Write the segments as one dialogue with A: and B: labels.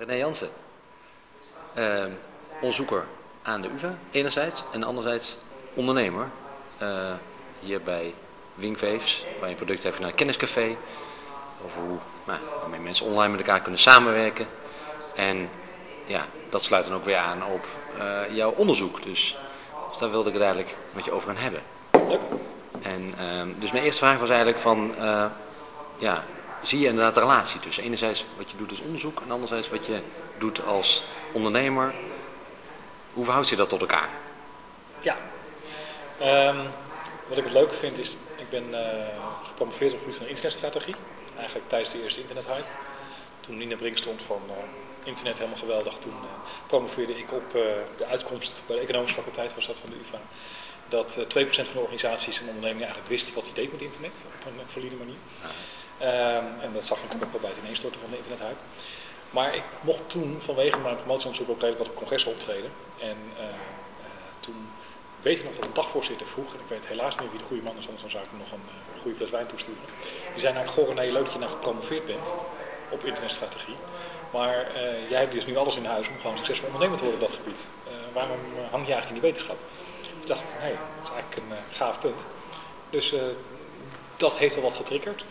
A: René Jansen, uh, onderzoeker aan de UvA enerzijds en anderzijds ondernemer. Uh, hier bij Wingwaves, waar je product hebt naar het kenniscafé. Over hoe nou, waarmee mensen online met elkaar kunnen samenwerken. En ja, dat sluit dan ook weer aan op uh, jouw onderzoek. Dus, dus, daar wilde ik het eigenlijk met je over gaan hebben.
B: Leuk.
A: En, uh, dus mijn eerste vraag was eigenlijk van, uh, ja, zie je inderdaad de relatie tussen enerzijds wat je doet als onderzoek en anderzijds wat je doet als ondernemer. Hoe verhoudt je dat tot elkaar?
B: Ja, um, wat ik het leuke vind is, ik ben uh, gepromoveerd op het gebied van internetstrategie. Eigenlijk tijdens de eerste internethype. Toen Nina Brink stond van uh, internet helemaal geweldig, toen uh, promoveerde ik op de uitkomst bij de economische faculteit was dat van de UvA. Dat 2% van de organisaties en ondernemingen eigenlijk wisten wat hij deed met internet op een valide manier. En dat zag je natuurlijk ook wel bij het ineenstorten van de internethype. Maar ik mocht toen vanwege mijn promotieonderzoek ook redelijk wat op congressen optreden. En uh, uh, toen weet ik nog dat een dagvoorzitter vroeg, en ik weet helaas niet wie de goede man is, anders zou ik hem nog een uh, goede fles wijn toesturen. Die zei nou, Goh, nee, leuk dat je nou gepromoveerd bent op internetstrategie. Maar jij hebt dus nu alles in huis om gewoon succesvol ondernemer te worden op dat gebied. waarom hang je eigenlijk in die wetenschap? Ik dacht, nee, dat is eigenlijk een gaaf punt. Dus dat heeft wel wat getriggerd.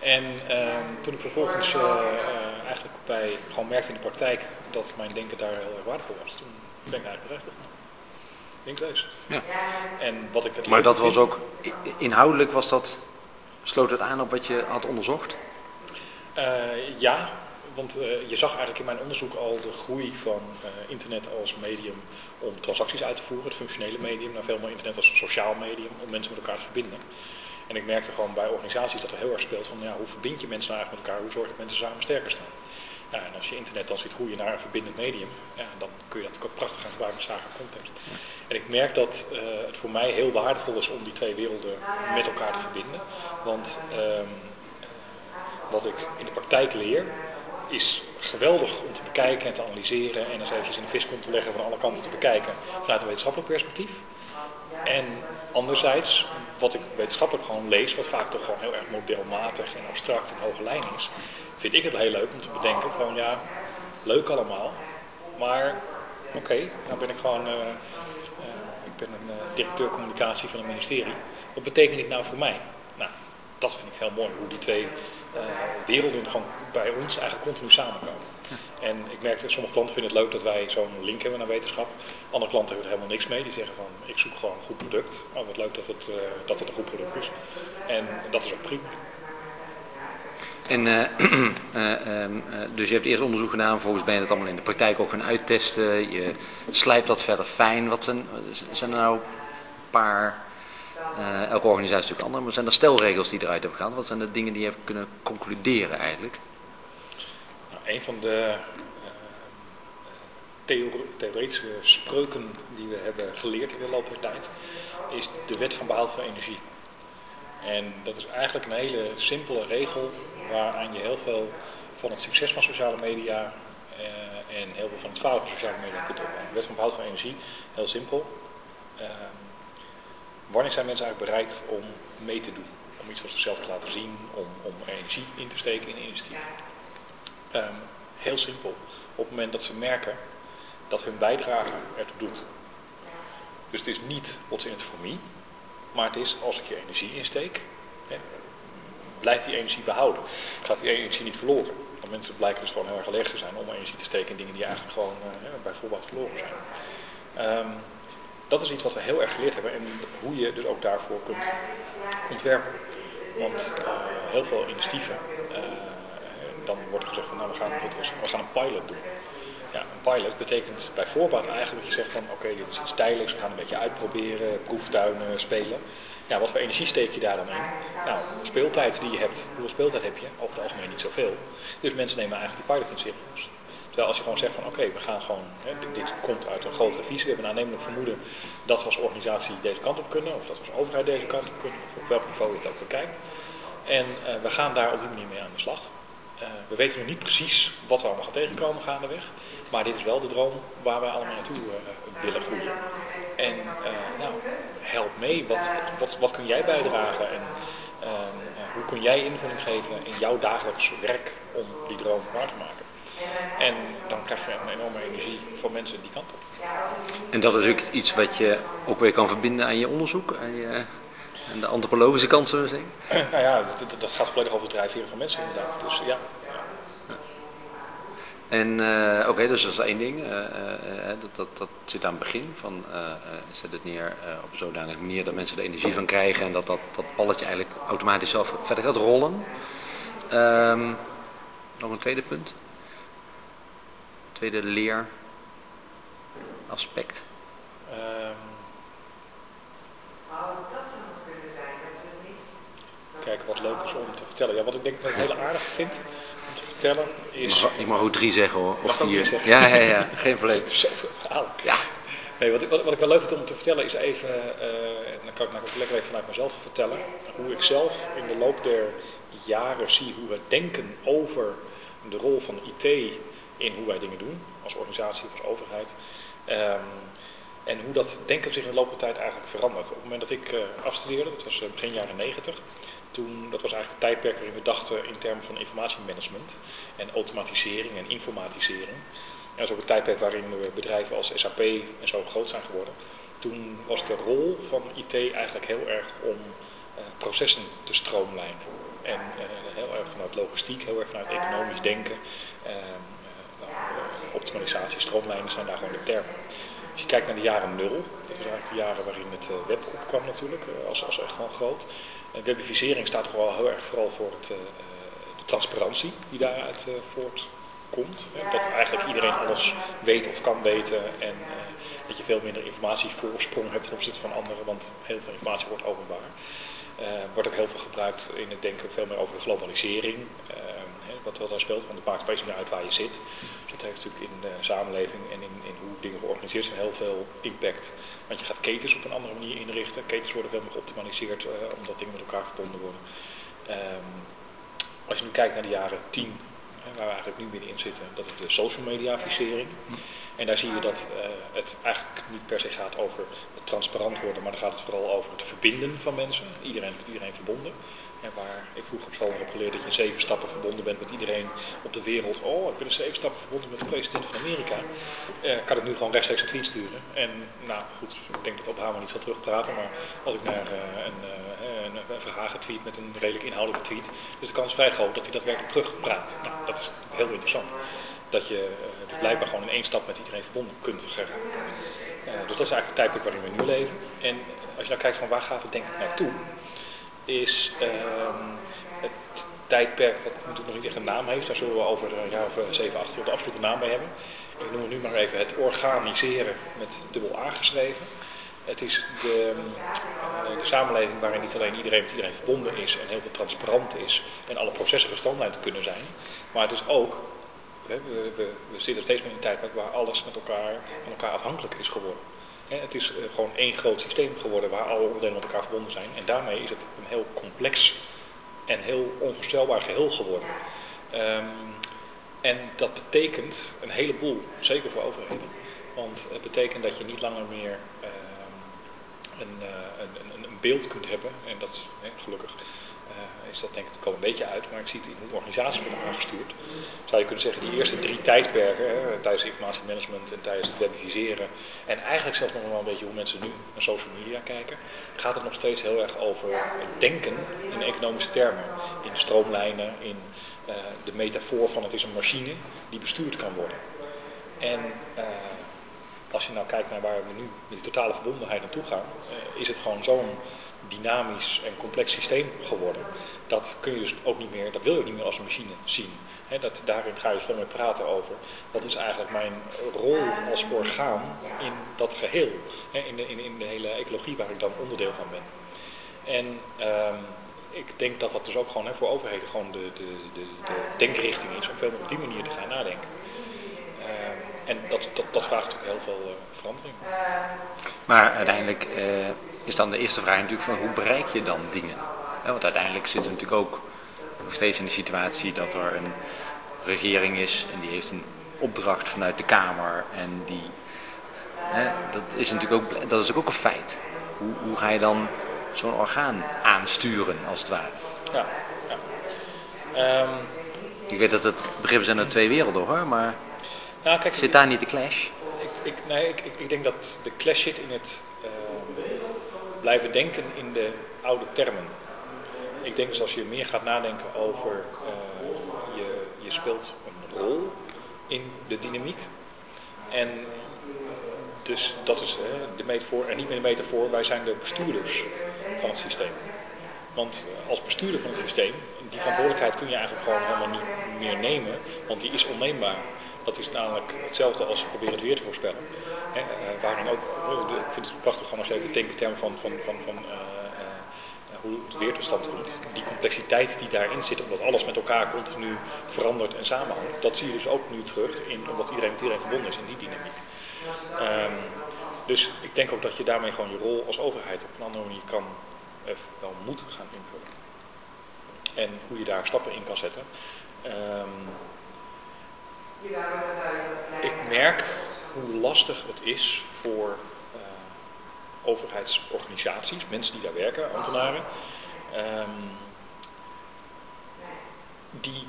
B: En uh, toen ik vervolgens uh, uh, eigenlijk bij, gewoon merkte in de praktijk dat mijn denken daar heel erg waardevol was, toen ben ik eigenlijk bedrijf begonnen. Winkleus.
A: Ja.
B: En wat ik het
A: maar dat was ook, inhoudelijk was dat, sloot het aan op wat je had onderzocht?
B: Uh, ja, want je zag eigenlijk in mijn onderzoek al de groei van internet als medium om transacties uit te voeren, het functionele medium, naar veel meer internet als sociaal medium om mensen met elkaar te verbinden. En ik merkte gewoon bij organisaties dat er heel erg speelt van ja, hoe verbind je mensen nou eigenlijk met elkaar, hoe zorg je dat mensen samen sterker staan. Nou, en als je internet dan ziet groeien naar een verbindend medium, ja, dan kun je dat natuurlijk ook prachtig gaan gebruiken in zakelijke context. En ik merk dat uh, het voor mij heel waardevol is om die twee werelden met elkaar te verbinden. Want um, wat ik in de praktijk leer, is geweldig om te bekijken en te analyseren en eens eventjes in de viskom te leggen van alle kanten te bekijken vanuit een wetenschappelijk perspectief. En anderzijds, wat ik wetenschappelijk gewoon lees, wat vaak toch gewoon heel erg modelmatig en abstract en hoge lijn is, vind ik het heel leuk om te bedenken van ja, leuk allemaal, maar oké, okay, nou ben ik gewoon, uh, uh, ik ben een uh, directeur communicatie van een ministerie. Wat betekent dit nou voor mij? Nou, dat vind ik heel mooi, hoe die twee werelden gewoon bij ons eigenlijk continu samenkomen. En ik merk dat sommige klanten vinden het leuk dat wij zo'n link hebben naar wetenschap. Andere klanten hebben er helemaal niks mee. Die zeggen van, ik zoek gewoon een goed product. Oh, wat leuk dat het, uh, dat het een goed product is. En dat is ook prima.
A: En, uh, um, dus je hebt eerst onderzoek gedaan, vervolgens ben je het allemaal in de praktijk ook gaan uittesten. Je slijpt dat verder fijn. Wat zijn, zijn er nou een paar, elke organisatie is natuurlijk anders, maar zijn er stelregels die eruit hebben gehaald? Wat zijn de dingen die je hebt kunnen concluderen eigenlijk?
B: een van de uh, theoretische spreuken die we hebben geleerd in de loop der tijd is de wet van behoud van energie. En dat is eigenlijk een hele simpele regel waaraan je heel veel van het succes van sociale media uh, en heel veel van het falen van sociale media kunt opbouwen. De wet van behoud van energie, heel simpel. Wanneer zijn mensen eigenlijk bereid om mee te doen? Om iets van zichzelf te laten zien, om, om energie in te steken in initiatief. Um, heel simpel. Op het moment dat ze merken dat hun bijdrage ertoe doet. Dus het is niet what's in for me, maar het is als ik je energie insteek, hè, blijft die energie behouden. Gaat die energie niet verloren. Want mensen blijken dus gewoon heel erg gelegd te zijn om energie te steken in dingen die eigenlijk gewoon uh, bij voorbaat verloren zijn. Um, dat is iets wat we heel erg geleerd hebben en hoe je dus ook daarvoor kunt ontwerpen. Want uh, heel veel initiatieven uh, dan wordt er gezegd van nou we gaan, we gaan een pilot doen. Ja, een pilot betekent bij voorbaat eigenlijk dat je zegt van oké, dit is iets tijdelijks, we gaan een beetje uitproberen, proeftuinen, spelen. Ja, wat voor energie steek je daar dan in? Nou, speeltijd die je hebt, hoeveel speeltijd heb je? Over het algemeen niet zoveel. Dus mensen nemen eigenlijk die pilot in serieus. Terwijl als je gewoon zegt van oké, we gaan gewoon, hè, dit komt uit een grotere visie, we hebben een aannemelijk vermoeden dat we als organisatie deze kant op kunnen, of dat we als overheid deze kant op kunnen, of op welk niveau je het ook bekijkt. En uh, we gaan daar op die manier mee aan de slag. Uh, we weten nog niet precies wat we allemaal gaan tegenkomen gaandeweg. Maar dit is wel de droom waar wij allemaal naartoe uh, willen groeien. En nou, help mee. Wat, wat, wat kun jij bijdragen? En hoe kun jij invulling geven in jouw dagelijks werk om die droom waar te maken? En dan krijg je een enorme energie van mensen die kant op.
A: En dat is ook iets wat je ook weer kan verbinden aan je onderzoek, aan, je, aan de antropologische kant, zullen we zeggen?
B: nou ja, dat, dat, gaat volledig over het drijfveren van mensen inderdaad. Dus ja.
A: En uh, oké, dus dat is één ding. Uh, uh, dat, dat, dat zit aan het begin. Van, zet het neer op een zodanige manier dat mensen er energie van krijgen. En dat dat, dat balletje eigenlijk automatisch zelf verder gaat rollen. Um, nog een tweede punt. Tweede leeraspect. Um,
C: oh, dat zou nog kunnen zijn. Dat we niet...
B: Kijken wat leuk is om te vertellen. Ja, wat ik denk dat ik heel aardig vind om te vertellen is...
A: Ik mag, ook drie zeggen hoor. Of
B: vier.
A: Zeggen. Ja, ja, ja. Geen probleem.
B: Zoveel.
A: Ja.
B: Nee, wat, ik, wat, wat ik wel leuk vind om te vertellen is even, uh, en dan kan ik nou ook lekker even vanuit mezelf vertellen, hoe ik zelf in de loop der jaren zie hoe we denken over de rol van IT in hoe wij dingen doen, als organisatie of als overheid. Um, en hoe dat denken zich in de loop der tijd eigenlijk verandert. Op het moment dat ik uh, afstudeerde, dat was uh, begin jaren 90, toen, dat was eigenlijk het tijdperk waarin we dachten in termen van informatiemanagement en automatisering en informatisering. En dat is ook het tijdperk waarin we bedrijven als SAP en zo groot zijn geworden. Toen was de rol van IT eigenlijk heel erg om uh, processen te stroomlijnen. En heel erg vanuit logistiek, heel erg vanuit economisch denken. Optimalisatie, stroomlijnen zijn daar gewoon de termen. Als je kijkt naar de jaren nul, dat is eigenlijk de jaren waarin het web opkwam natuurlijk, als, als echt gewoon groot. En webifisering staat toch wel heel erg vooral voor het, de transparantie die daaruit voortkomt. Dat eigenlijk iedereen alles weet of kan weten en dat je veel minder informatievoorsprong hebt ten opzichte van anderen, want heel veel informatie wordt openbaar. Uh, wordt ook heel veel gebruikt in het denken veel meer over de globalisering. Uh, wat, wat daar speelt, want het maakt steeds meer uit waar je zit. Dus dat heeft natuurlijk in de samenleving en in, in hoe dingen georganiseerd zijn heel veel impact. Want je gaat ketens op een andere manier inrichten. Ketens worden veel meer geoptimaliseerd uh, omdat dingen met elkaar verbonden worden. Um, als je nu kijkt naar de jaren 10, waar we eigenlijk nu middenin zitten, dat is de social media visering. En daar zie je dat het eigenlijk niet per se gaat over het transparant worden, maar dan gaat het vooral over het verbinden van mensen. Iedereen iedereen verbonden. En waar ik vroeger op school heb geleerd dat je in zeven stappen verbonden bent met iedereen op de wereld. Oh, ik ben in zeven stappen verbonden met de president van Amerika. Uh, kan ik nu gewoon rechtstreeks een tweet sturen. En nou goed, ik denk dat Obama niet zal terugpraten, maar als ik naar uh, een, een, een Verhagen tweet met een redelijk inhoudelijke tweet, is de kans vrij groot dat hij daadwerkelijk terugpraat. Nou, dat is heel interessant dat je uh, dus blijkbaar gewoon in één stap met iedereen verbonden kunt geraken. Uh, dus dat is eigenlijk het tijdperk waarin we nu leven. En als je nou kijkt van waar gaat het denk ik naartoe, is uh, het tijdperk wat natuurlijk nog niet echt een naam heeft. Daar zullen we over een jaar of 7, 8 de absolute naam bij hebben. Ik noem het nu maar even het organiseren met dubbel A geschreven. Het is de, uh, de, samenleving waarin niet alleen iedereen met iedereen verbonden is en heel veel transparant is en alle processen gestroomlijnd kunnen zijn, maar het is ook we, we, we, zitten steeds meer in een tijdperk waar alles met elkaar, van elkaar afhankelijk is geworden. Het is eh, gewoon één groot systeem geworden waar alle onderdelen met elkaar verbonden zijn. En daarmee is het een heel complex en heel onvoorstelbaar geheel geworden. Um, en dat betekent een heleboel, zeker voor overheden. Want het betekent dat je niet langer meer uh, een, uh, een, een, beeld kunt hebben. En dat hè, gelukkig is dat denk ik, komt een beetje uit, maar ik zie het in hoe organisaties worden aangestuurd. Zou je kunnen zeggen, die eerste drie tijdperken, hè, tijdens informatiemanagement en tijdens het webiseren, en eigenlijk zelfs nog wel een beetje hoe mensen nu naar social media kijken, gaat het nog steeds heel erg over het denken in economische termen. In stroomlijnen, in uh, de metafoor van het is een machine die bestuurd kan worden. En uh, als je nou kijkt naar waar we nu met die totale verbondenheid naartoe gaan, is het gewoon zo'n dynamisch en complex systeem geworden. Dat kun je dus ook niet meer, dat wil je niet meer als een machine zien. Dat, daarin ga je dus veel meer praten over. Wat is eigenlijk mijn rol als orgaan in dat geheel? He, in, de, in, in, de hele ecologie waar ik dan onderdeel van ben. En um, ik denk dat dat dus ook gewoon voor overheden gewoon de, de, de, denkrichting is om veel meer op die manier te gaan nadenken. En dat, dat, dat, vraagt natuurlijk heel veel uh, verandering.
A: Maar uiteindelijk uh, is dan de eerste vraag natuurlijk van hoe bereik je dan dingen? Want uiteindelijk zitten we natuurlijk ook nog steeds in de situatie dat er een regering is en die heeft een opdracht vanuit de Kamer en die, hè, dat is natuurlijk ook, dat is ook een feit. Hoe, hoe ga je dan zo'n orgaan aansturen als het ware?
B: Ja, ja. Um,
A: Ik weet dat het begrippen zijn uit twee werelden hoor, maar
B: Nou, kijk,
A: zit daar niet de clash?
B: Ik, ik, nee, ik, ik, ik denk dat de clash zit in het eh, blijven denken in de oude termen. Ik denk dus als je meer gaat nadenken over eh, je, je speelt een rol in de dynamiek. En dus dat is de metafoor, en niet meer de metafoor, wij zijn de bestuurders van het systeem. Want eh, als bestuurder van het systeem, die verantwoordelijkheid kun je eigenlijk gewoon helemaal niet meer nemen, want die is onneembaar. Dat is namelijk hetzelfde als proberen het weer te voorspellen. Eh, waarin ook, ik vind het prachtig gewoon als je even denkt in termen van, van, van, van eh, eh, hoe het weer tot stand komt. Die complexiteit die daarin zit, omdat alles met elkaar continu verandert en samenhangt. Dat zie je dus ook nu terug, in, omdat iedereen met iedereen verbonden is in die dynamiek. Ehm, dus ik denk ook dat je daarmee gewoon je rol als overheid op een andere manier kan, eh, wel moet gaan invullen. En hoe je daar stappen in kan zetten. Ehm, ik merk hoe lastig het is voor eh, overheidsorganisaties, mensen die daar werken, ambtenaren. ehm, die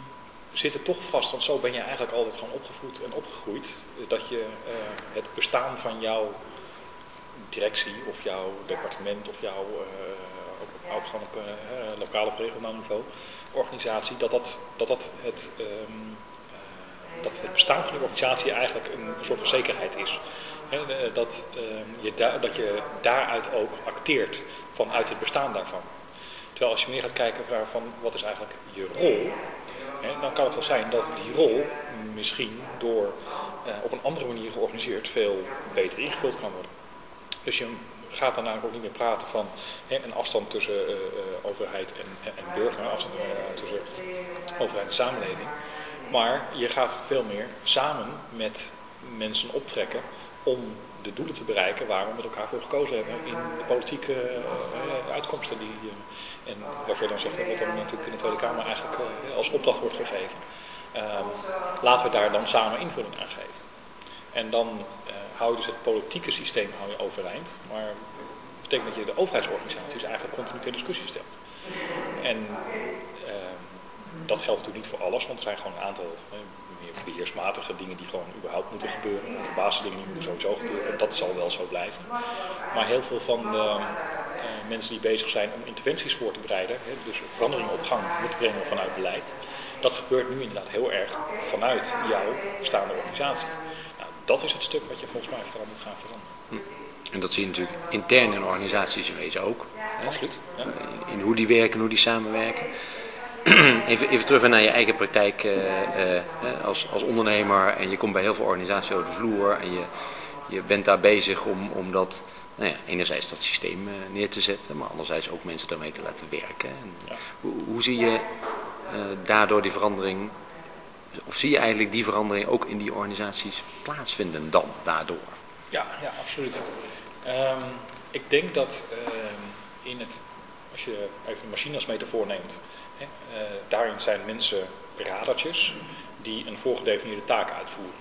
B: zitten toch vast, want zo ben je eigenlijk altijd gewoon opgevoed en opgegroeid. eh, Dat je eh, het bestaan van jouw directie of jouw departement of jouw, eh, ook, gewoon op eh, lokaal of regionaal niveau, organisatie, dat dat, dat, dat het ehm, eh, dat het bestaan van die organisatie eigenlijk een, soort van zekerheid is. De- dat, ehm, je dat je daaruit ook acteert vanuit het bestaan daarvan. Terwijl als je meer gaat kijken naar van wat is eigenlijk je rol, dan kan het wel zijn dat die rol misschien door eh, op een andere manier georganiseerd veel beter ingevuld kan worden. Dus je gaat dan eigenlijk ook niet meer praten van een afstand tussen eh, eh, overheid en, en burger, een afstand tussen overheid en samenleving. Maar je gaat veel meer samen met mensen optrekken om de doelen te bereiken waar we met elkaar voor gekozen hebben in de politieke eh, uitkomsten. Die, eh, en wat jij dan zegt, wat dan natuurlijk in de Tweede Kamer eigenlijk eh, als opdracht wordt gegeven. Ehm, laten we daar dan samen invulling aan geven. En dan hou je dus het politieke systeem hou je overeind, maar dat betekent dat je de overheidsorganisaties eigenlijk continu ter discussie stelt. En dat geldt natuurlijk niet voor alles, want er zijn gewoon een aantal meer beheersmatige dingen die gewoon überhaupt moeten gebeuren. Want de basisdingen die moeten sowieso gebeuren, en dat zal wel zo blijven. Maar heel veel van de eh, mensen die bezig zijn om interventies voor te bereiden, hè, dus veranderingen op gang moeten brengen vanuit beleid, dat gebeurt nu inderdaad heel erg vanuit jouw bestaande organisatie. Nou, dat is het stuk wat je volgens mij vooral moet gaan veranderen.
A: En dat zie je natuurlijk intern in organisaties in wezen ook.
B: Absoluut. Ja.
A: In hoe die werken, hoe die samenwerken. Even, even terug naar je eigen praktijk eh, eh, als, als ondernemer. En je komt bij heel veel organisaties over de vloer. En je, je bent daar bezig om, om dat, nou ja, enerzijds dat systeem eh, neer te zetten. Maar anderzijds ook mensen daarmee te laten werken. En
B: Ja.
A: hoe, hoe zie je eh, daardoor die verandering... Of zie je eigenlijk die verandering ook in die organisaties plaatsvinden dan daardoor?
B: Ja, ja absoluut. Ehm, ik denk dat ehm, in het, als je even de machine als metafoor neemt, hè, eh, daarin zijn mensen radertjes die een voorgedefinieerde taak uitvoeren.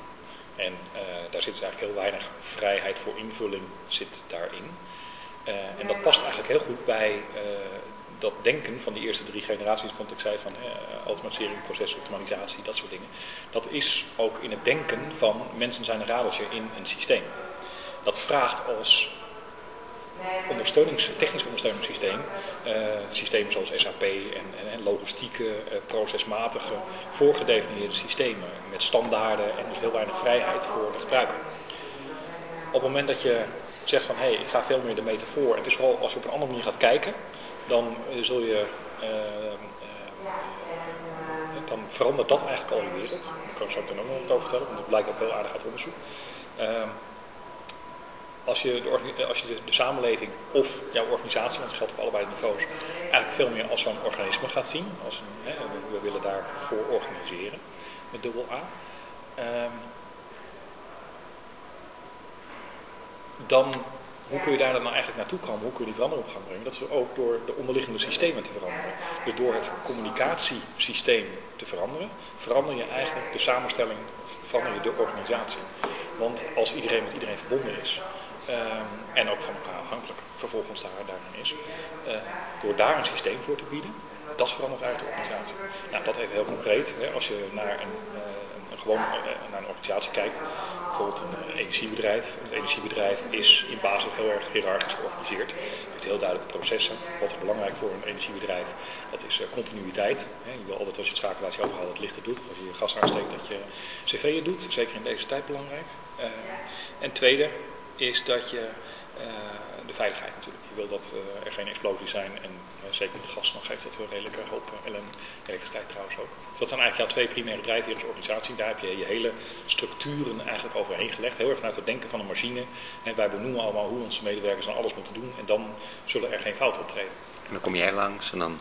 B: En eh, daar zit dus eigenlijk heel weinig vrijheid voor invulling zit daarin. Eh, en dat past eigenlijk heel goed bij dat denken van die eerste drie generaties, vond ik zei van automatisering, procesoptimalisatie, dat soort dingen. Dat is ook in het denken van mensen zijn een radertje in een systeem. Dat vraagt als ondersteunings, technisch ondersteuningssysteem, eh, systemen zoals SAP en, en, logistieke, eh, procesmatige, voorgedefinieerde systemen met standaarden en dus heel weinig vrijheid voor de gebruiker. Op het moment dat je zegt van hé, hey, ik ga veel meer de metafoor, en het is vooral als je op een andere manier gaat kijken, dan eh, zul je dan verandert dat eigenlijk al je wereld. Daar kan ik zo ook nog wat over vertellen, want dat blijkt ook heel aardig uit onderzoek. Ehm, als je, de, orga- als je de, samenleving of jouw organisatie, want het geldt op allebei de niveaus, eigenlijk veel meer als zo'n organisme gaat zien. Als hè, we, we willen daarvoor organiseren, met dubbel A. Ehm, dan, hoe kun je daar dan nou eigenlijk naartoe komen? Hoe kun je die verandering op gang brengen? Dat is ook door de onderliggende systemen te veranderen. Dus door het communicatiesysteem te veranderen, verander je eigenlijk de samenstelling, verander je de organisatie. Want als iedereen met iedereen verbonden is, en ook van elkaar afhankelijk vervolgens daar, daarin is, eh, door daar een systeem voor te bieden, dat verandert eigenlijk de organisatie. Nou, dat even heel concreet. Hè, als je naar een, uh, een, gewoon uh, naar een organisatie kijkt, bijvoorbeeld een energiebedrijf. Het energiebedrijf is in basis heel erg hiërarchisch georganiseerd. Het heeft heel duidelijke processen. Wat is belangrijk voor een energiebedrijf? Dat is continuïteit. Je wil altijd als je het schakelaartje overhaalt het lichter doet. Of als je je gas aansteekt dat je cv'en doet. Zeker in deze tijd belangrijk. en tweede is dat je de veiligheid natuurlijk. Je wil dat uh, er geen explosies zijn en uh, zeker met gas dan geeft dat een redelijke hoop. Elektriciteit trouwens ook. Dus dat zijn eigenlijk jouw twee primaire drijfveren als organisatie. Daar heb je je hele structuren eigenlijk overheen gelegd. Heel erg vanuit het denken van een machine. En wij benoemen allemaal hoe onze medewerkers dan alles moeten doen. En dan zullen er geen fouten optreden.
A: En dan kom jij langs en dan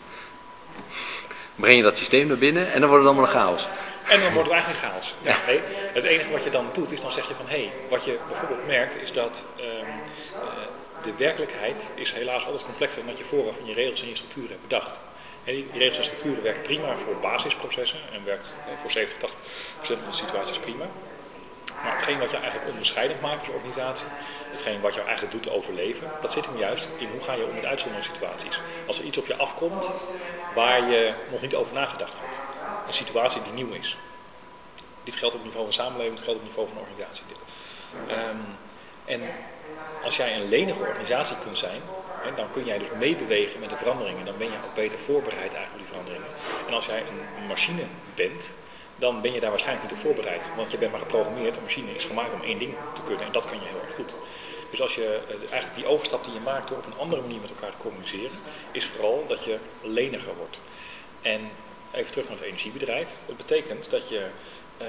A: breng je dat systeem naar binnen en dan wordt het allemaal een chaos.
B: En dan wordt het eigenlijk een chaos. Ja. Nee, het enige wat je dan doet is dan zeg je van hé, hey, wat je bijvoorbeeld merkt is dat um, de werkelijkheid is helaas altijd complexer dan dat je vooraf in je regels en je structuren hebt bedacht. En die regels en structuren werken prima voor basisprocessen en werkt voor 70, 80 procent van de situaties prima. Hetgeen wat je eigenlijk onderscheidend maakt als organisatie, hetgeen wat je eigenlijk doet overleven, dat zit hem juist in hoe ga je om met uitzonderingssituaties. Als er iets op je afkomt waar je nog niet over nagedacht had. Een situatie die nieuw is. Dit geldt op niveau van samenleving, dit geldt op niveau van organisatie. Um, en als jij een lenige organisatie kunt zijn, dan kun jij dus meebewegen met de veranderingen. Dan ben je ook beter voorbereid eigenlijk op die veranderingen. En als jij een machine bent, dan ben je daar waarschijnlijk niet op voorbereid. Want je bent maar geprogrammeerd, een machine is gemaakt om één ding te kunnen. En dat kan je heel erg goed. Dus als je eh, eigenlijk die overstap die je maakt door op een andere manier met elkaar te communiceren, is vooral dat je leniger wordt. En even terug naar het energiebedrijf. Dat betekent dat je uh,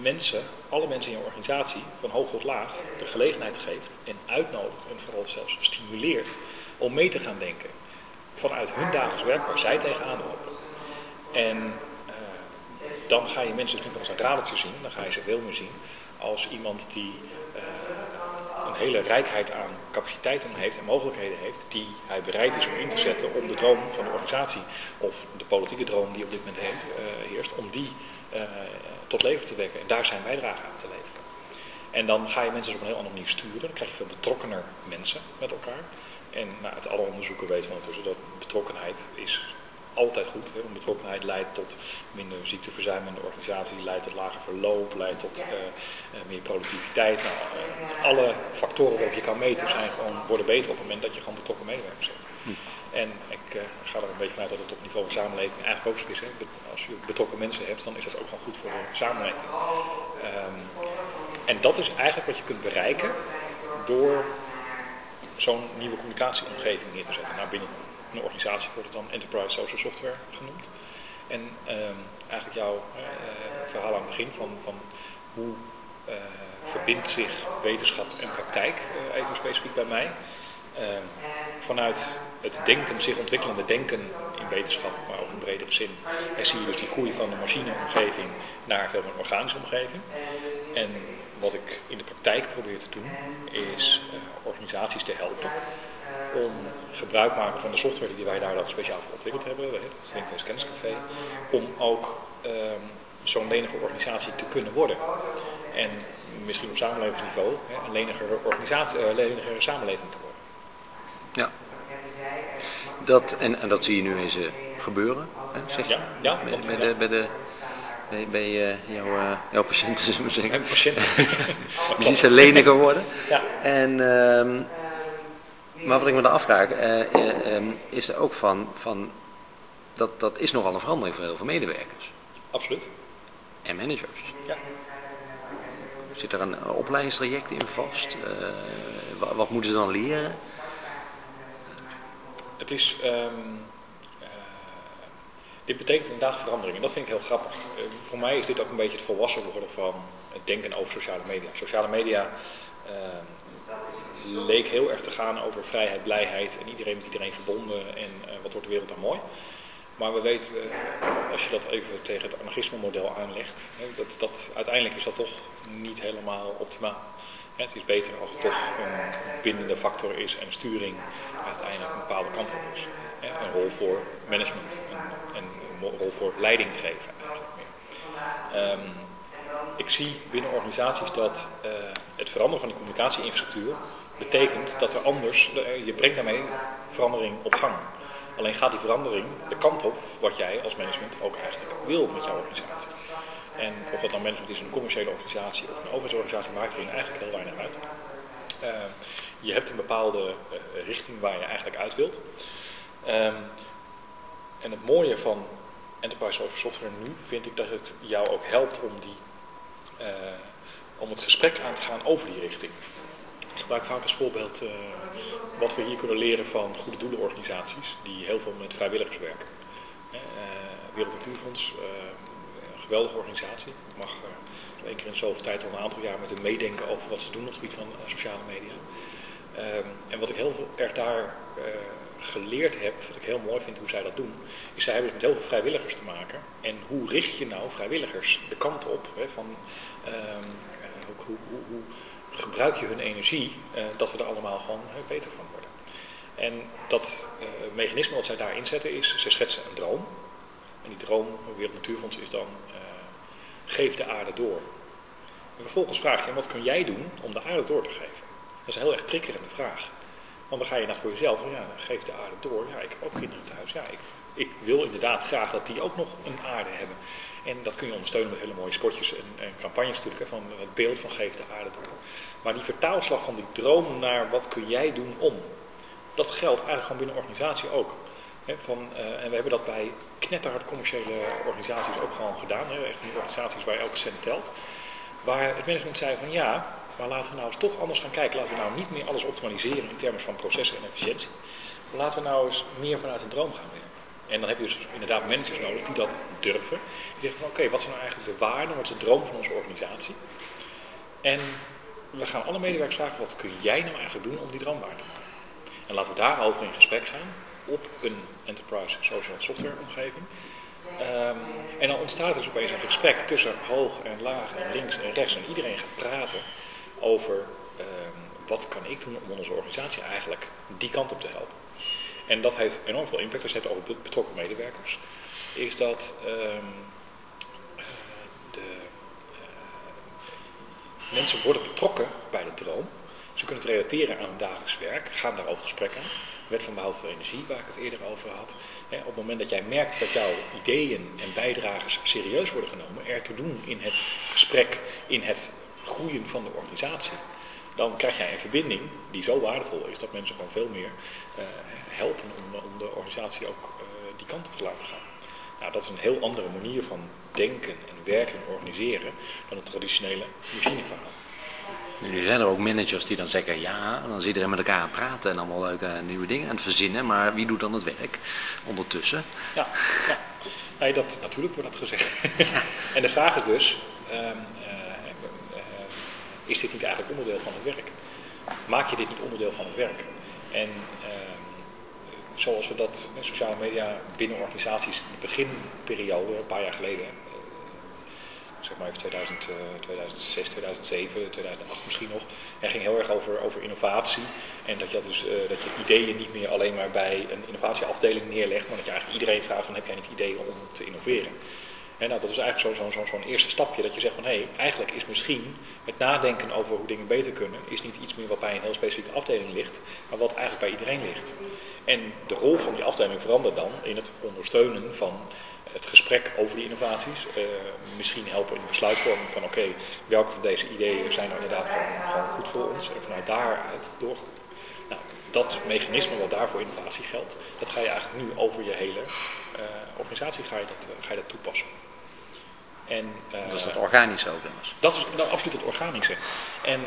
B: mensen, alle mensen in je organisatie, van hoog tot laag, de gelegenheid geeft en uitnodigt en vooral zelfs stimuleert om mee te gaan denken vanuit hun dagelijks werk waar zij tegenaan lopen. En dan ga je mensen niet als een radertje zien, dan ga je ze veel meer zien als iemand die uh, een hele rijkheid aan capaciteiten heeft en mogelijkheden heeft, die hij bereid is om in te zetten om de droom van de organisatie of de politieke droom die op dit moment heerst, om die tot leven te wekken en daar zijn bijdrage aan te leveren. En dan ga je mensen op een heel andere manier sturen. Dan krijg je veel betrokkener mensen met elkaar. En nou, uit alle onderzoeken weten we ondertussen dat betrokkenheid is altijd goed. Hè? Want betrokkenheid leidt tot minder ziekteverzuim in de organisatie, leidt tot lager verloop, leidt tot uh, uh, meer productiviteit. Nou, uh, alle factoren waarop je kan meten zijn gewoon, worden beter op het moment dat je gewoon betrokken medewerkers hebt. Hm. En ik uh, ga er een beetje vanuit dat het op niveau van samenleving eigenlijk ook zo is. Hè. Als je betrokken mensen hebt, dan is dat ook gewoon goed voor de samenleving. Um, en dat is eigenlijk wat je kunt bereiken door zo'n nieuwe communicatieomgeving neer te zetten. Nou, binnen een organisatie wordt het dan Enterprise Social Software genoemd. En um, eigenlijk jouw uh, verhaal aan het begin van, van hoe uh, verbindt zich wetenschap en praktijk, even specifiek bij mij. Ehm, vanuit het denken, zich ontwikkelende denken in wetenschap, maar ook in bredere zin. En zie je dus die groei van de machineomgeving naar veel meer een organische omgeving. En wat ik in de praktijk probeer te doen, is organisaties te helpen om gebruik maken van de software die wij daar dan speciaal voor ontwikkeld hebben, het Linkwees Kenniscafé, om ook um, zo'n lenige organisatie te kunnen worden. En misschien op samenlevingsniveau hè, een lenigere, organisatie, uh, lenigere samenleving te worden.
A: Ja. Dat, en, en dat zie je nu eens uh, gebeuren, hè, zeg je?
B: Ja, ja,
A: bij, de, bij, de, bij, bij uh, jouw, uh, jouw patiënten, zullen we zeggen.
B: En patiënten.
A: Die zijn leniger worden.
B: Ja.
A: En, um, maar wat ik me dan afvraag, um, is er ook van, van dat, dat is nogal een verandering voor heel veel medewerkers.
B: Absoluut.
A: En managers.
B: Ja.
A: Zit er een opleidingstraject in vast? wat, wat moeten ze dan leren?
B: Het is, um, uh, dit betekent inderdaad verandering en dat vind ik heel grappig. Uh, voor mij is dit ook een beetje het volwassen worden van het denken over sociale media. Sociale media uh, leek heel erg te gaan over vrijheid, blijheid en iedereen met iedereen verbonden en wat wordt de wereld dan mooi. Maar we weten, als je dat even tegen het anarchisme model aanlegt, dat, dat uiteindelijk is dat toch niet helemaal optimaal. Het is beter als het toch een bindende factor is en sturing uiteindelijk een bepaalde kant op is. Een rol voor management en een rol voor leiding geven. Um, ik zie binnen organisaties dat uh, het veranderen van die communicatieinfrastructuur betekent dat er anders, uh, je brengt daarmee verandering op gang. Alleen gaat die verandering de kant op wat jij als management ook eigenlijk wil met jouw organisatie. En of dat dan management is een commerciële organisatie of een overheidsorganisatie, maakt er eigenlijk heel weinig uit. Uh, je hebt een bepaalde uh, richting waar je eigenlijk uit wilt. Um, en het mooie van Enterprise Software nu vind ik dat het jou ook helpt om, die, om het gesprek aan te gaan over die richting. Ik gebruik vaak als voorbeeld uh, wat we hier kunnen leren van goede doelenorganisaties die heel veel met vrijwilligers werken. Uh, Wereld Natuurfonds, een geweldige organisatie. Ik mag één keer in zoveel tijd al een aantal jaar met hen meedenken over wat ze doen op het gebied van sociale media. Um, en wat ik heel erg daar geleerd heb, wat ik heel mooi vind hoe zij dat doen, is zij hebben met heel veel vrijwilligers te maken. En hoe richt je nou vrijwilligers de kant op hè, van uh, hoe, hoe, hoe, gebruik je hun energie, uh, dat we er allemaal gewoon uh, beter van worden. En dat uh, mechanisme wat zij daar inzetten is, ze schetsen een droom. En die droom, Wereld Natuurfonds, is dan geef de aarde door. En vervolgens vraag je, wat kun jij doen om de aarde door te geven? Dat is een heel erg triggerende vraag. Want dan ga je naar voor jezelf, van ja, geef de aarde door. Ja, ik heb ook kinderen thuis. Ja, ik, ik wil inderdaad graag dat die ook nog een aarde hebben. En dat kun je ondersteunen met hele mooie spotjes en, en campagnes natuurlijk, van het beeld van geef de aarde door. Maar die vertaalslag van die droom naar wat kun jij doen om, dat geldt eigenlijk gewoon binnen organisatie ook. Van, uh, en we hebben dat bij knetterhard commerciële organisaties ook gewoon gedaan. He, echt die organisaties waar elke cent telt. Waar het management zei van ja, maar laten we nou eens toch anders gaan kijken. Laten we nou niet meer alles optimaliseren in termen van processen en efficiëntie. Maar laten we nou eens meer vanuit een droom gaan werken. En dan heb je dus inderdaad managers nodig die dat durven. Die zeggen van oké, wat zijn nou eigenlijk de waarden, wat is de droom van onze organisatie? En we gaan alle medewerkers vragen, wat kun jij nou eigenlijk doen om die waar te maken? En laten we daarover in gesprek gaan op een enterprise social software omgeving. Um, en dan ontstaat er dus opeens een gesprek tussen hoog en laag en links en rechts. En iedereen gaat praten over uh, wat kan ik doen om onze organisatie eigenlijk die kant op te helpen. En dat heeft enorm veel impact als je het over betrokken medewerkers. Is dat um, de, uh, mensen worden betrokken bij de droom. Ze kunnen het relateren aan hun dagelijks werk, gaan daarover gesprekken. Wet van behoud van energie, waar ik het eerder over had. op het moment dat jij merkt dat jouw ideeën en bijdragers serieus worden genomen, er te doen in het gesprek, in het groeien van de organisatie, dan krijg jij een verbinding die zo waardevol is dat mensen gewoon veel meer uh, helpen om, de organisatie ook uh, die kant op te laten gaan. Nou, dat is een heel andere manier van denken en werken en organiseren dan het traditionele machineverhaal.
A: Nu zijn er ook managers die dan zeggen, ja, dan zit iedereen met elkaar aan praten en allemaal leuke nieuwe dingen aan het verzinnen, maar wie doet dan het werk ondertussen?
B: Ja, ja. Nee, dat, natuurlijk wordt dat gezegd. en de vraag is dus, um, is dit niet eigenlijk onderdeel van het werk? Maak je dit niet onderdeel van het werk? En zoals we dat in sociale media binnen organisaties in de beginperiode, een paar jaar geleden, uh, zeg maar even 2000, uh, 2006, 2007, 2008 misschien nog, en ging heel erg over, over innovatie. En dat je, dus, uh, dat je ideeën niet meer alleen maar bij een innovatieafdeling neerlegt, maar dat je eigenlijk iedereen vraagt van heb jij niet ideeën om te innoveren? Nou, dat is eigenlijk zo'n zo, zo, eerste stapje dat je zegt van hé, hey, eigenlijk is misschien het nadenken over hoe dingen beter kunnen, is niet iets meer wat bij een heel specifieke afdeling ligt, maar wat eigenlijk bij iedereen ligt. En de rol van die afdeling verandert dan in het ondersteunen van het gesprek over die innovaties. Uh, misschien helpen in de besluitvorming van oké, welke van deze ideeën zijn nou inderdaad gewoon, goed voor ons en vanuit daaruit doorgroeien. Nou, dat mechanisme wat daarvoor innovatie geldt, dat ga je eigenlijk nu over je hele uh, organisatie ga je dat, uh, ga je dat toepassen.
A: En, uh, dat is het organische ook immers.
B: Dat is nou, absoluut het organische. En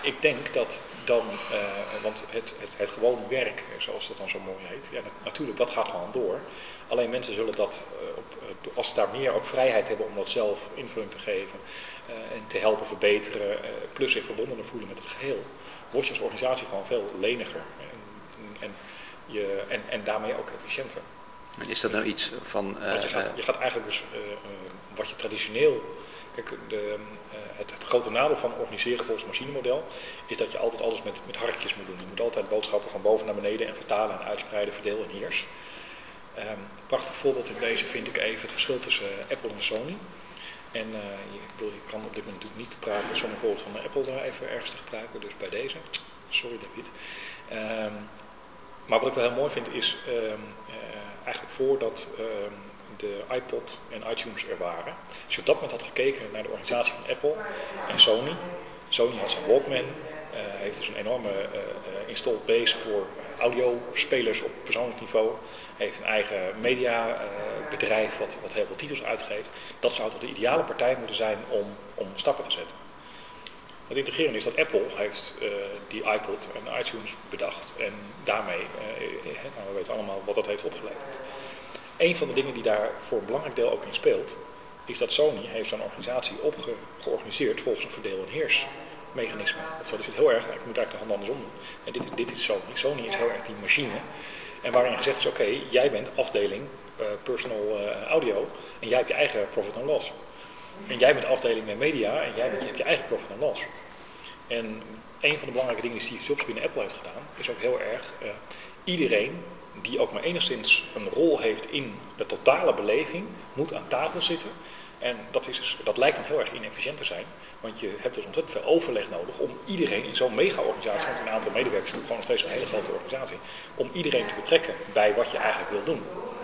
B: ik denk dat dan, uh, want het, het, het gewone werk, zoals dat dan zo mooi heet, ja, natuurlijk, dat gaat gewoon door. Alleen mensen zullen dat, uh, op, als ze daar meer ook vrijheid hebben om dat zelf invulling te geven en te helpen verbeteren, plus zich verbondener voelen met het geheel, word je als organisatie gewoon veel leniger en, en, je, en, en daarmee ook efficiënter.
A: Is dat nou iets van...
B: Uh, je, gaat, je, gaat, eigenlijk dus, uh, wat je traditioneel... Kijk, de, het, het, grote nadeel van organiseren volgens het machinemodel... is dat je altijd alles met, met harkjes moet doen. Je moet altijd boodschappen van boven naar beneden en vertalen en uitspreiden, verdeel en heers. Um, prachtig voorbeeld in deze vind ik even het verschil tussen Apple en Sony. En je, ik, bedoel, kan op dit moment natuurlijk niet praten zonder voorbeeld van Apple daar even ergens te gebruiken. Dus bij deze, sorry David. Um, maar wat ik wel heel mooi vind is ehm, eh, eigenlijk voordat ehm, de iPod en iTunes er waren. Je op dat moment had gekeken naar de organisatie van Apple en Sony. Sony had zijn Walkman, uh, heeft dus een enorme uh, installed base voor audiospelers op persoonlijk niveau. Heeft een eigen mediabedrijf wat, wat heel veel titels uitgeeft. Dat zou toch de ideale partij moeten zijn om, om stappen te zetten. Het integreren is dat Apple heeft die iPod en iTunes bedacht. En daarmee, nou, we weten allemaal wat dat heeft opgeleverd. Een van de dingen die daar voor een belangrijk deel ook in speelt, is dat Sony heeft zo'n organisatie opgeorganiseerd volgens een verdeel- en heersmechanisme. Dat is dus heel erg, ik moet eigenlijk de hand andersom doen. En dit, dit is Sony. Sony is heel erg die machine. En waarin gezegd is, oké, jij bent afdeling uh, personal audio en jij hebt je eigen profit and loss. En jij bent afdeling met media en jij hebt je eigen profit and loss. En een van de belangrijke dingen die Steve Jobs binnen Apple heeft gedaan, is ook heel erg uh, iedereen die ook maar enigszins een rol heeft in de totale beleving, moet aan tafel zitten. En dat, is dus, dat lijkt dan heel erg inefficiënt te zijn, want je hebt dus ontzettend veel overleg nodig om iedereen in zo'n mega-organisatie, want een aantal medewerkers is natuurlijk gewoon nog steeds een hele grote organisatie, om iedereen te betrekken bij wat je eigenlijk wil doen.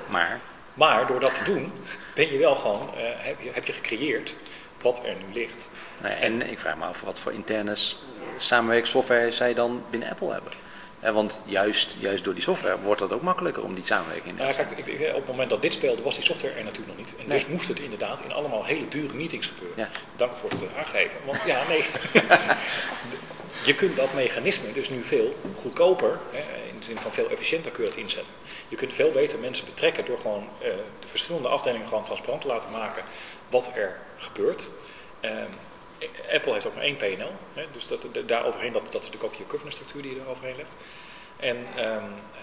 A: Maar
B: maar door dat te doen, ben je wel gewoon, uh, heb, je, heb je gecreëerd wat er nu ligt.
A: En ik vraag me af wat voor interne samenwerkingssoftware zij dan binnen Apple hebben. Want juist, juist door die software wordt het ook makkelijker om die samenwerking te
B: nou, kijk, Op het moment dat dit speelde was die software er natuurlijk nog niet. En
A: Nee.
B: dus moest het inderdaad in allemaal hele dure meetings gebeuren.
A: Ja.
B: Dank voor het eh, aangeven. Want ja, nee. je kunt dat mechanisme dus nu veel goedkoper, in de zin van veel efficiënter kun je dat inzetten. Je kunt veel beter mensen betrekken door gewoon eh, de verschillende afdelingen gewoon transparant te laten maken wat er gebeurt. Apple heeft ook maar één PNL, hè, dus dat, daar overheen, dat, dat is natuurlijk ook je governance structuur die je er overheen legt. En ehm, eh,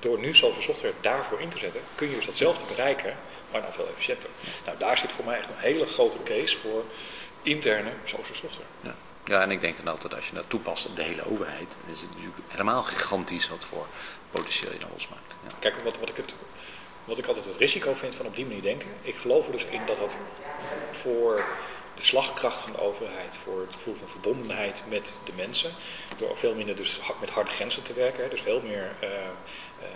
B: door nu social software daarvoor in te zetten, kun je dus datzelfde bereiken, maar dan veel efficiënter. Nou, daar zit voor mij echt een hele grote case voor interne social software.
A: Ja. ja, en ik denk dan altijd als je dat toepast op de hele overheid, dan is het natuurlijk helemaal gigantisch wat voor potentieel je dan losmaakt. Ja.
B: Kijk, wat, wat, ik het, wat ik altijd het risico vind van op die manier denken, ik geloof er dus in dat dat voor de slagkracht van de overheid, voor het gevoel van verbondenheid met de mensen, door veel minder dus met harde grenzen te werken, dus veel meer eh, eh,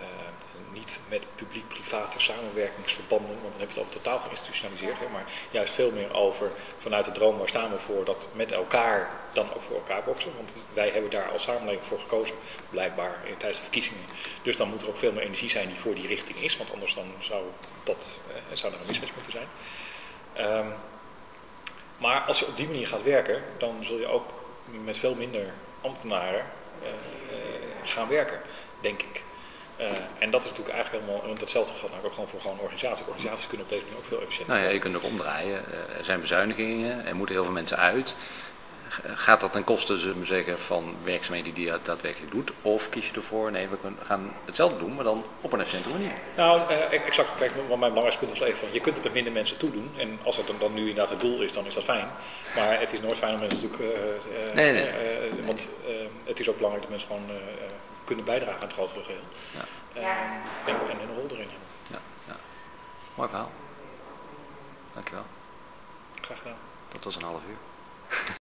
B: niet met publiek-private samenwerkingsverbanden, want dan heb je het al totaal geïnstitutionaliseerd, hè, maar juist veel meer over vanuit de droom waar staan we voor dat met elkaar dan ook voor elkaar boksen, want wij hebben daar als samenleving voor gekozen, blijkbaar tijdens de verkiezingen. Dus dan moet er ook veel meer energie zijn die voor die richting is, want anders dan zou, dat, eh, zou er een mismatch moeten zijn. Ehm, maar als je op die manier gaat werken, dan zul je ook met veel minder ambtenaren eh, eh, gaan werken, denk ik. Eh, en dat is natuurlijk eigenlijk helemaal, want hetzelfde geldt ook gewoon voor gewoon organisaties. Organisaties kunnen op deze manier ook veel efficiënter
A: Nou ja, je kunt ook omdraaien. Er zijn bezuinigingen, er moeten heel veel mensen uit. Gaat dat ten koste zullen we zeggen, van werkzaamheden die je daadwerkelijk doet? Of kies je ervoor, nee, we gaan hetzelfde doen, maar dan op een efficiënte manier?
B: Nou, eh, ik- exact. Kijk, want mijn belangrijkste punt was even van, je kunt het met minder mensen toedoen. En als het dan, nu inderdaad het doel is, dan is dat fijn. Maar het is nooit fijn om mensen natuurlijk... eh, eh,
A: Nee, nee.
B: want het is ook belangrijk dat mensen gewoon kunnen bijdragen aan het grotere geheel.
A: Ja.
B: En, en een rol erin hebben.
A: Ja, ja. Mooi verhaal. Dankjewel.
B: Graag gedaan.
A: Dat was een half uur.